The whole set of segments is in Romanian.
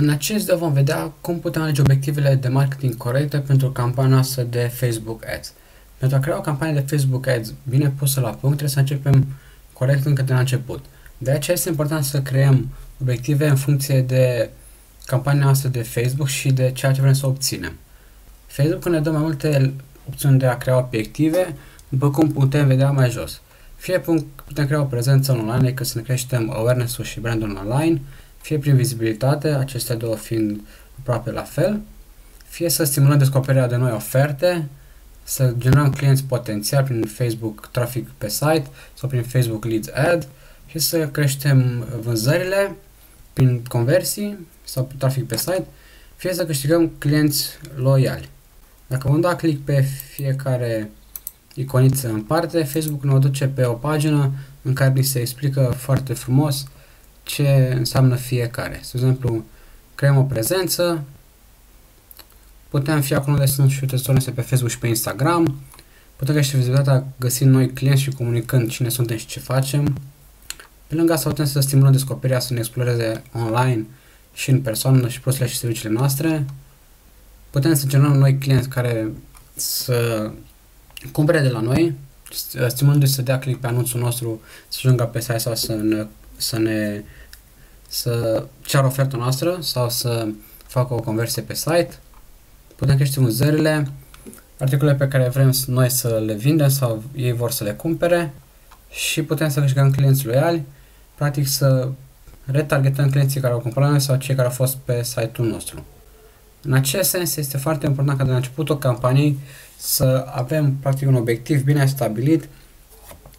În acest video vom vedea cum putem alege obiectivele de marketing corecte pentru campania noastră de Facebook Ads. Pentru a crea o campanie de Facebook Ads bine pusă la punct, trebuie să începem corect încă de la început. De aceea este important să creăm obiective în funcție de campania noastră de Facebook și de ceea ce vrem să obținem. Facebook ne dă mai multe opțiuni de a crea obiective, după cum putem vedea mai jos. Fie putem crea o prezență online, adică să ne creștem awareness-ul și brandul online, fie prin vizibilitate, acestea două fiind aproape la fel, fie să stimulăm descoperirea de noi oferte, să generăm clienți potențiali prin Facebook trafic pe site sau prin Facebook Leads Ad și să creștem vânzările prin conversii sau prin trafic pe site, fie să câștigăm clienți loiali. Dacă vom da click pe fiecare iconiță în parte, Facebook ne duce pe o pagină în care ni se explică foarte frumos ce înseamnă fiecare. De exemplu, creăm o prezență, putem fi acolo unde sunt și utilizatori pe Facebook și pe Instagram, putem crește vizibilitatea găsind noi clienți și comunicând cine suntem și ce facem. Pe lângă asta putem să stimulăm descoperirea să ne exploreze online și în persoană și produsele și serviciile noastre. Putem să generăm noi clienți care să cumpere de la noi, stimulându-i să dea click pe anunțul nostru, să ajungă pe site sau să ne, să ne să ceară oferta noastră sau să facă o conversie pe site. Putem crește vânzările, articole pe care vrem noi să le vindem sau ei vor să le cumpere și putem să câștigăm clienți loiali, practic să retargetăm clienții care au cumpărat noi sau cei care au fost pe site-ul nostru. În acest sens este foarte important ca de la începutul campaniei să avem practic un obiectiv bine stabilit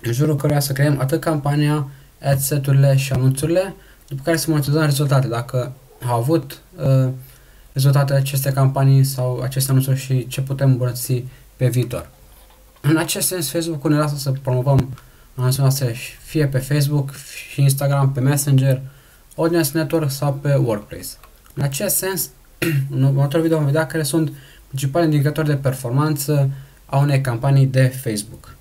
în jurul căruia să creăm atât campania, ad set-urile și anunțurile, după care să monitorizăm rezultate, dacă au avut uh, rezultate aceste campanii sau aceste anunțuri și ce putem îmbunătăți pe viitor. În acest sens, Facebook-ul ne lasă să promovăm anunțurile noastre fie pe Facebook și Instagram, pe Messenger, Audience Network sau pe Workplace. În acest sens, în următorul video vom vedea care sunt principalele indicatori de performanță a unei campanii de Facebook.